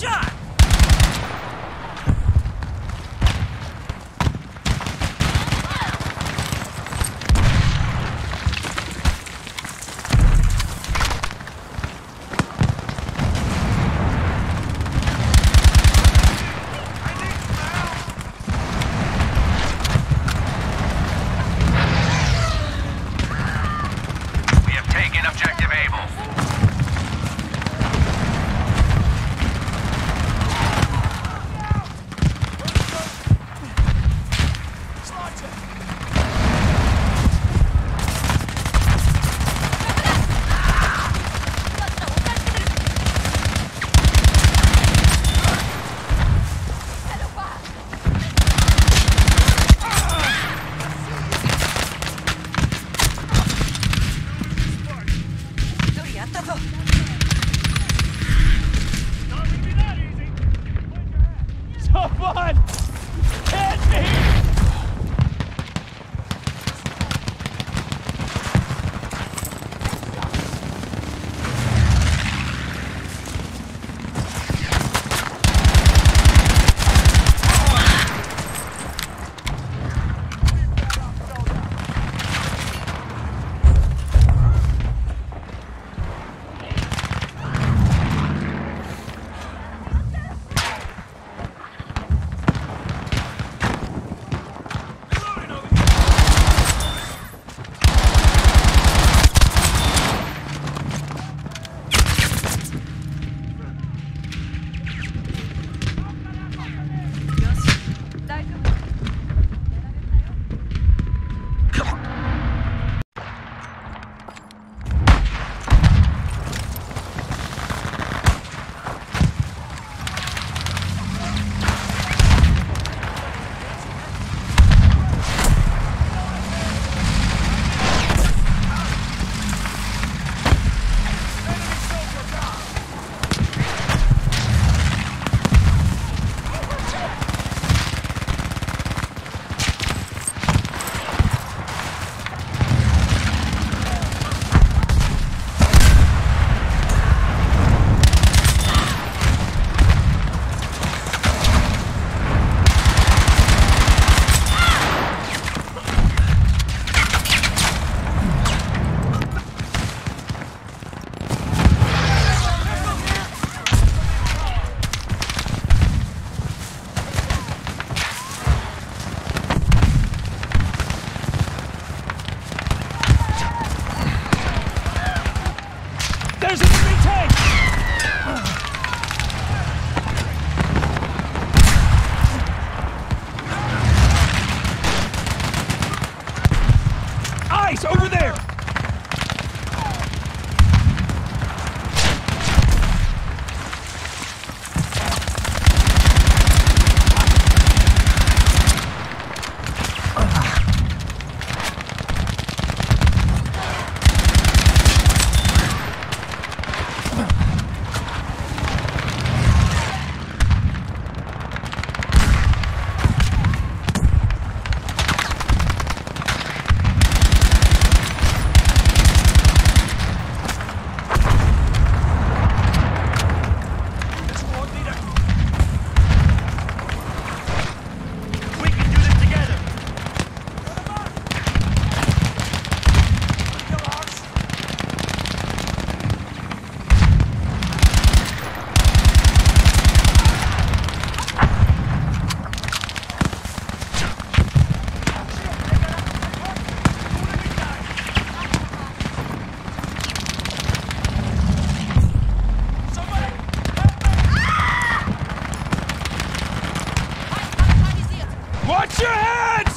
Shot! Someone! Hit There's an enemy Watch